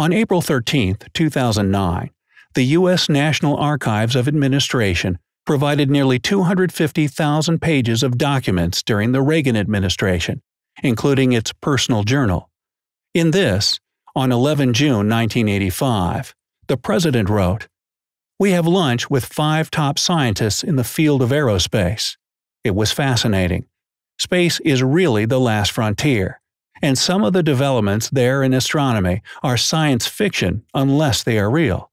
On April 13, 2009, the U.S. National Archives of Administration provided nearly 250,000 pages of documents during the Reagan administration, including its personal journal. In this, on 11 June 1985, the president wrote, We have lunch with five top scientists in the field of aerospace. It was fascinating. Space is really the last frontier, and some of the developments there in astronomy are science fiction unless they are real.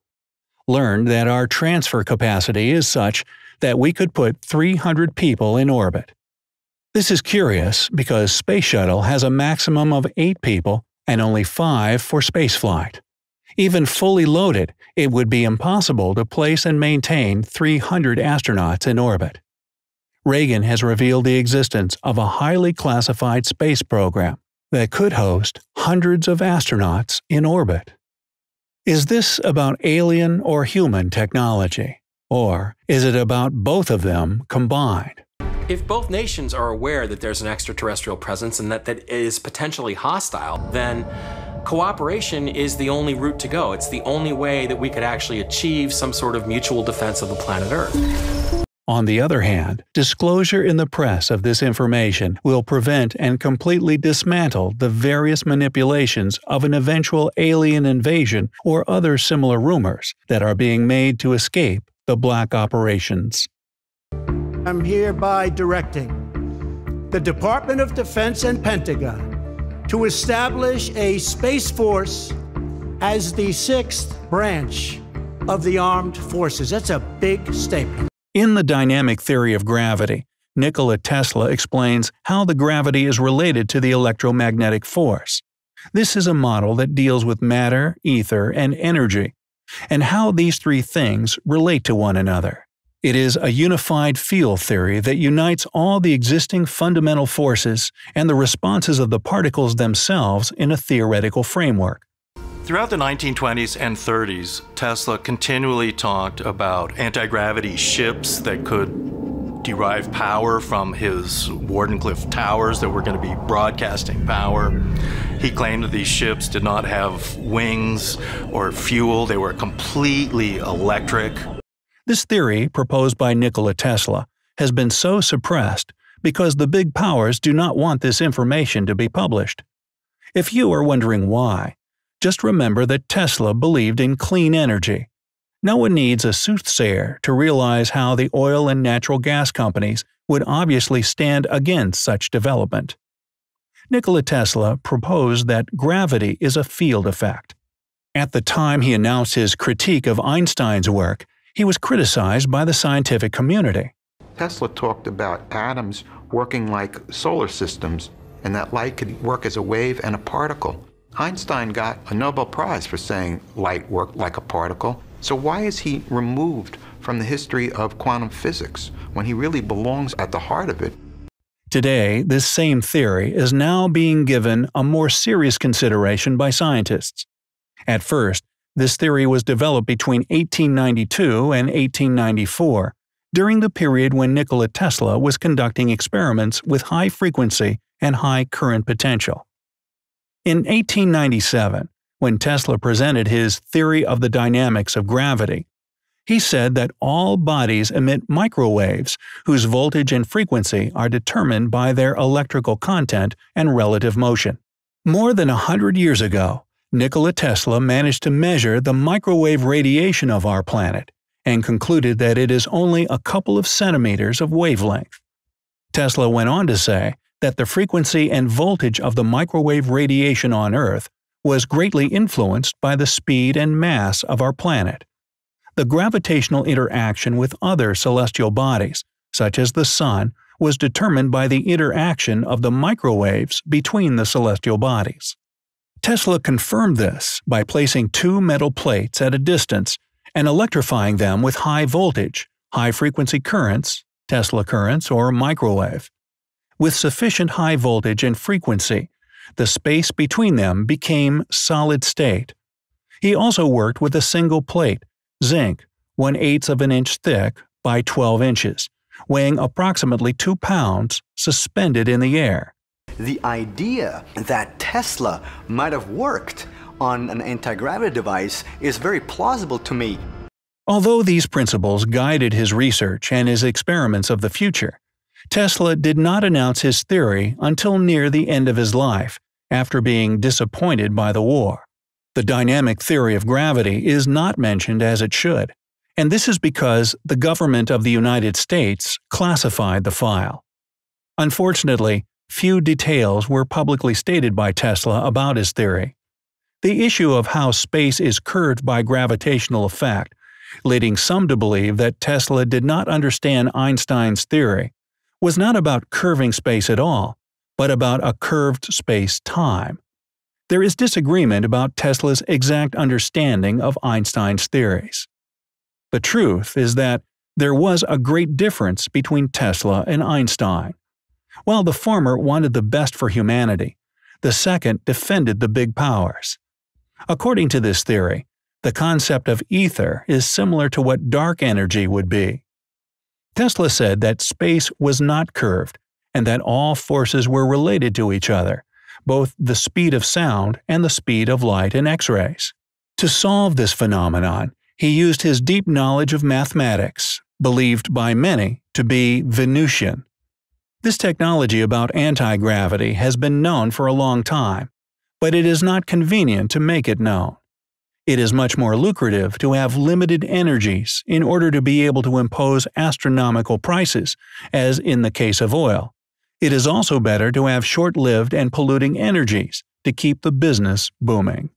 Learned that our transfer capacity is such that we could put 300 people in orbit. This is curious because Space Shuttle has a maximum of 8 people and only 5 for spaceflight. Even fully loaded, it would be impossible to place and maintain 300 astronauts in orbit. Reagan has revealed the existence of a highly classified space program that could host hundreds of astronauts in orbit. Is this about alien or human technology? Or is it about both of them combined? If both nations are aware that there's an extraterrestrial presence and that that is potentially hostile, then cooperation is the only route to go. It's the only way that we could actually achieve some sort of mutual defense of the planet Earth. On the other hand, disclosure in the press of this information will prevent and completely dismantle the various manipulations of an eventual alien invasion or other similar rumors that are being made to escape the black operations. I'm hereby directing the Department of Defense and Pentagon to establish a Space Force as the sixth branch of the armed forces. That's a big statement. In the dynamic theory of gravity, Nikola Tesla explains how the gravity is related to the electromagnetic force. This is a model that deals with matter, ether, and energy, and how these three things relate to one another. It is a unified field theory that unites all the existing fundamental forces and the responses of the particles themselves in a theoretical framework. Throughout the 1920s and 30s, Tesla continually talked about anti-gravity ships that could derive power from his Wardenclyffe towers that were going to be broadcasting power. He claimed that these ships did not have wings or fuel, they were completely electric. This theory, proposed by Nikola Tesla, has been so suppressed because the big powers do not want this information to be published. If you are wondering why, just remember that Tesla believed in clean energy. No one needs a soothsayer to realize how the oil and natural gas companies would obviously stand against such development. Nikola Tesla proposed that gravity is a field effect. At the time he announced his critique of Einstein's work, he was criticized by the scientific community. Tesla talked about atoms working like solar systems and that light could work as a wave and a particle. Einstein got a Nobel Prize for saying light worked like a particle. So why is he removed from the history of quantum physics when he really belongs at the heart of it? Today, this same theory is now being given a more serious consideration by scientists. At first, this theory was developed between 1892 and 1894, during the period when Nikola Tesla was conducting experiments with high frequency and high current potential. In 1897, when Tesla presented his theory of the dynamics of gravity, he said that all bodies emit microwaves whose voltage and frequency are determined by their electrical content and relative motion. More than a hundred years ago, Nikola Tesla managed to measure the microwave radiation of our planet and concluded that it is only a couple of centimeters of wavelength. Tesla went on to say that the frequency and voltage of the microwave radiation on Earth was greatly influenced by the speed and mass of our planet. The gravitational interaction with other celestial bodies, such as the Sun, was determined by the interaction of the microwaves between the celestial bodies. Tesla confirmed this by placing two metal plates at a distance and electrifying them with high voltage, high frequency currents, Tesla currents, or microwave with sufficient high voltage and frequency, the space between them became solid state. He also worked with a single plate, zinc, 1 8 of an inch thick by 12 inches, weighing approximately 2 pounds, suspended in the air. The idea that Tesla might have worked on an anti-gravity device is very plausible to me. Although these principles guided his research and his experiments of the future, Tesla did not announce his theory until near the end of his life, after being disappointed by the war. The dynamic theory of gravity is not mentioned as it should, and this is because the government of the United States classified the file. Unfortunately, few details were publicly stated by Tesla about his theory. The issue of how space is curved by gravitational effect, leading some to believe that Tesla did not understand Einstein's theory, was not about curving space at all, but about a curved space-time. There is disagreement about Tesla's exact understanding of Einstein's theories. The truth is that there was a great difference between Tesla and Einstein. While the former wanted the best for humanity, the second defended the big powers. According to this theory, the concept of ether is similar to what dark energy would be. Tesla said that space was not curved and that all forces were related to each other, both the speed of sound and the speed of light and X-rays. To solve this phenomenon, he used his deep knowledge of mathematics, believed by many to be Venusian. This technology about anti-gravity has been known for a long time, but it is not convenient to make it known. It is much more lucrative to have limited energies in order to be able to impose astronomical prices, as in the case of oil. It is also better to have short lived and polluting energies to keep the business booming.